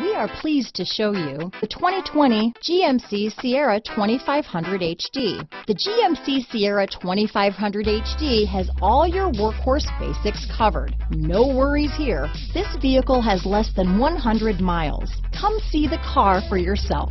We are pleased to show you the 2020 GMC Sierra 2500 HD. The GMC Sierra 2500 HD has all your workhorse basics covered. No worries here. This vehicle has less than 100 miles. Come see the car for yourself.